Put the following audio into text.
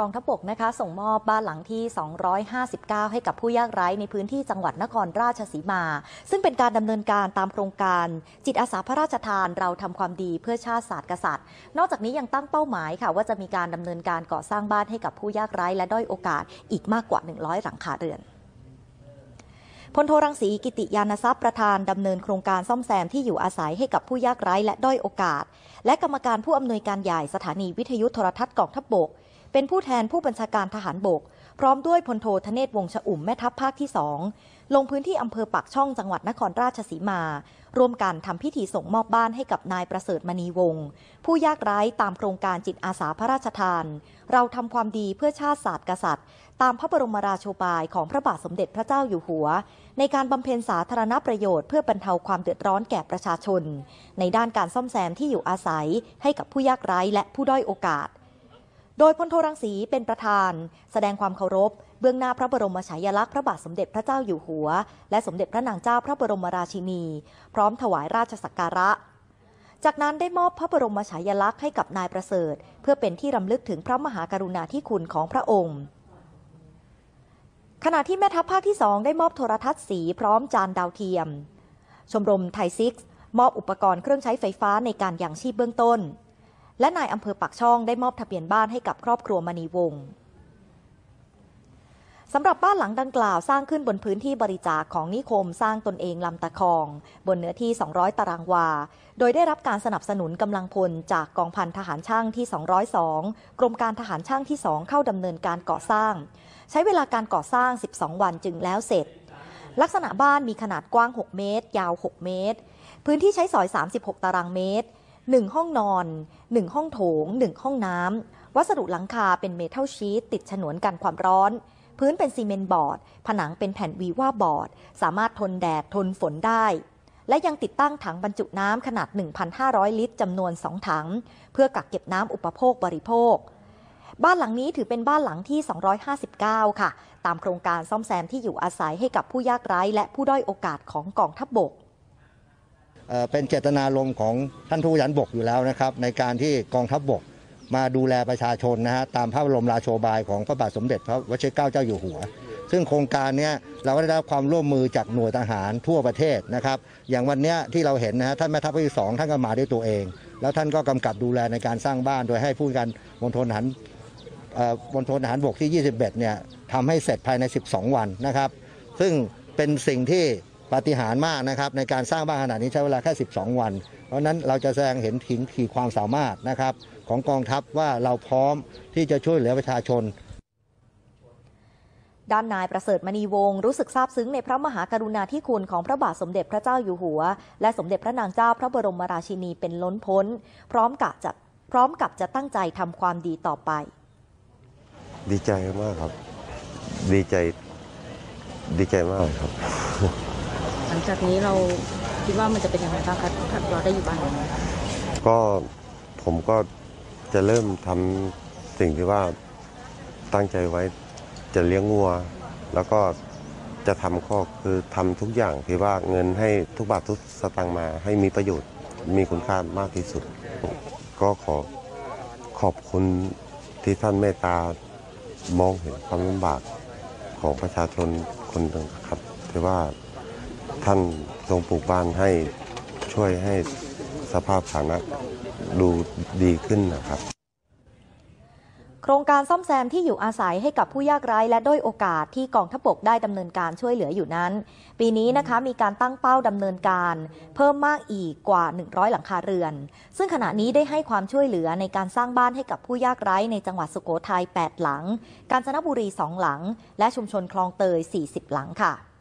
กองทัพบกนะคะส่งมอบบ้านหลังที่ 259 ให้กับผู้ยากไร้ในพื้นที่จังหวัดนครราชสีมา ซึ่งเป็นการดำเนินการตามโครงการ จิตอาสาพระราชทานเราทำความดีเพื่อชาติศาสตร์กษัตริย์ นอกจากนี้ยังตั้งเป้าหมายค่ะ ว่าจะมีการดำเนินการก่อสร้างบ้านให้กับผู้ยากไร้และด้อยโอกาสอีกมากกว่า 100 หลังคาเรือนพลโทรังสีกิติยานทรัพย์ประธานดำเนินโครงการซ่อมแซมที่อยู่อาศัยให้กับผู้ยากไร้และด้อยโอกาส และกรรมการผู้อำนวยการใหญ่สถานีวิทยุโทรทัศน์กองทัพบก เป็นผู้แทนผู้บัญชาการทหารบก พร้อมด้วยพลโทธเนศวงศ์ชอุ่มแม่ทัพภาคที่สองลงพื้นที่อำเภอปากช่องจังหวัดนครราชสีมา ร่วมกันทำพิธีส่งมอบบ้านให้กับนายประเสริฐมณีวงศ์ผู้ยากไร้ตามโครงการจิตอาสาพระราชทาน เราทำความดีเพื่อชาติศาสตร์กษัตริย์ ตามพระบรมราโชบายของพระบาทสมเด็จพระเจ้าอยู่หัว ในการบำเพ็ญสาธารณประโยชน์เพื่อบรรเทาความเดือดร้อนแก่ประชาชน ในด้านการซ่อมแซมที่อยู่อาศัยให้กับผู้ยากไร้และผู้ด้อยโอกาส โดยพลโทรังสีเป็นประธาน แสดงความเคารพ เบื้องหน้าพระบรมฉายาลักษณ์พระบาทสมเด็จพระเจ้าอยู่หัว และสมเด็จพระนางเจ้าพระบรมราชินี พร้อมถวายราชสักการะ จากนั้นได้มอบพระบรมฉายาลักษณ์ให้กับนายประเสริฐ เพื่อเป็นที่รำลึกถึงพระมหากรุณาธิคุณของพระองค์ขณะที่แม่ทัพภาคที่สองได้มอบโทรทัศน์สีพร้อมจานดาวเทียม ชมรมไทยซิกมอบอุปกรณ์เครื่องใช้ไฟฟ้าในการยังชีพเบื้องต้น และนายอำเภอปากช่องได้มอบทะเบียนบ้านให้กับครอบครัวมณีวงศ์สำหรับบ้านหลังดังกล่าวสร้างขึ้นบนพื้นที่บริจาคของนิคมสร้างตนเองลำตะคอง บนเนื้อที่ 200 ตารางวา โดยได้รับการสนับสนุนกำลังพลจากกองพันทหารช่างที่ 202 กรมการทหารช่างที่ 2 เข้าดำเนินการก่อสร้าง ใช้เวลาการก่อสร้าง 12 วันจึงแล้วเสร็จ ลักษณะบ้านมีขนาดกว้าง 6 เมตร ยาว 6 เมตร พื้นที่ใช้สอย 36 ตารางเมตร 1 ห้องนอน 1 ห้องโถง 1 ห้องน้ำ วัสดุหลังคาเป็นเมทัลชีตติดฉนวนกันความร้อน พื้นเป็นซีเมนต์บอร์ด ผนังเป็นแผ่นวีว่าบอร์ด สามารถทนแดดทนฝนได้ และยังติดตั้งถังบรรจุน้ำขนาด 1,500 ลิตรจำนวน 2 ถัง เพื่อกักเก็บน้ำอุปโภคบริโภคบ้านหลังนี้ถือเป็นบ้านหลังที่ 259 ค่ะ ตามโครงการซ่อมแซมที่อยู่อาศัยให้กับผู้ยากไร้และผู้ด้อยโอกาสของกองทัพบบก เป็นเจตนารมณ์ของท่านทูตยันบกอยู่แล้วนะครับ ในการที่กองทัพบบกมาดูแลประชาชนนะฮะตามพระบรมราโชบายของพระบาทสมเด็จพระวชิรเกล้าเจ้าอยู่หัว ซึ่งโครงการนี้เราก็ได้รับความร่วมมือจากหน่วยทหารทั่วประเทศนะครับ อย่างวันนี้ที่เราเห็นนะฮะท่านแม่ทัพภาคที่สองท่านก็มาด้วยตัวเอง แล้วท่านก็กำกับดูแลในการสร้างบ้าน โดยให้ผู้การมณฑลทหารเอ่อมณฑลทหารบกที่ 21 เนี่ยทำให้เสร็จภายใน 12 วันนะครับ ซึ่งเป็นสิ่งที่ ปาฏิหาริย์มากนะครับในการสร้างบ้านขนาดนี้ใช้เวลาแค่ 12 วัน เพราะฉะนั้นเราจะแสดงเห็นถึงขีดความสามารถนะครับของกองทัพว่าเราพร้อมที่จะช่วยเหลือประชาชนด้านนายประเสริฐมณีวงศ์รู้สึกซาบซึ้งในพระมหากรุณาธิคุณของพระบาทสมเด็จพระเจ้าอยู่หัว และสมเด็จพระนางเจ้าพระบรมราชินีเป็นล้นพ้น พร้อมกับจะพร้อมกับจะตั้งใจทำความดีต่อไป ดีใจมากครับ ดีใจ ดีใจมากครับห ลังจากนี้เราคิดว่ามันจะเป็นยังไงบ้างคะถ้าเราได้อยู่บ้านหลังนี้ก็ผมก็จะเริ่มทำสิ่งที่ว่าตั้งใจไว้จะเลี้ยงวัว แล้วก็จะทำข้อคือทำทุกอย่างที่ว่าเงินให้ทุกบาททุกสตางค์มาให้มีประโยชน์มีคุณค่ามากที่สุด ก็ขอขอบคุณที่ท่านเมตตามองเห็นความลำบากของประชาชนคนหนึ่งครับที่ว่า ท่านทรงปลูกบ้านให้ช่วยให้สภาพฐานะดูดีขึ้นนะครับ โครงการซ่อมแซมที่อยู่อาศัยให้กับผู้ยากไร้และด้อยโอกาสที่กองทัพบกได้ดำเนินการช่วยเหลืออยู่นั้น ปีนี้นะคะมีการตั้งเป้าดำเนินการ เพิ่มมากอีกกว่า 100 หลังคาเรือน ซึ่งขณะนี้ได้ให้ความช่วยเหลือในการสร้างบ้านให้กับผู้ยากไร้ในจังหวัดสุโขทัย 8 หลัง กาญจนบุรี 2 หลัง และชุมชนคลองเตย 40 หลังค่ะ